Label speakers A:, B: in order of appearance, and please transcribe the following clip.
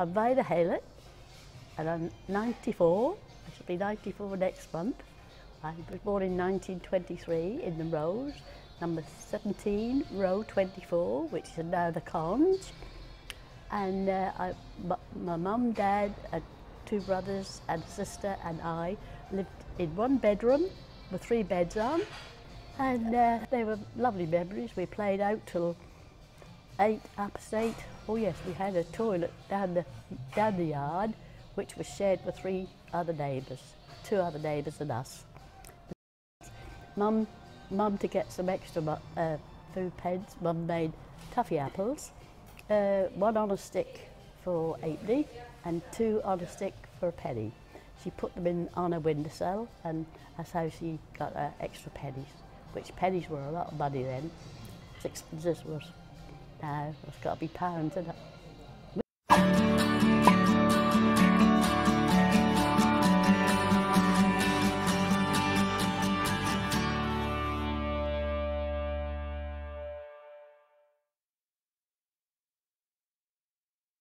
A: I'm Vida Haylett, and I'm 94. I shall be 94 next month. I was born in 1923 in the Rows, number 17, row 24, which is now the Conge. And uh, I, my mum, dad, and two brothers and a sister and I lived in one bedroom with three beds on. And uh, they were lovely memories. We played out till eight, up eight. Oh yes, we had a toilet down the, down the yard, which was shared with three other neighbours, two other neighbours and us. Mum, mum to get some extra uh, food pens, mum made toffee apples, uh, one on a stick for eightpenny and two on a stick for a penny. She put them in on a windowsill and that's how she got her extra pennies, which pennies were a lot of money then. Sixpences was now, it's got to be pounds, isn't it?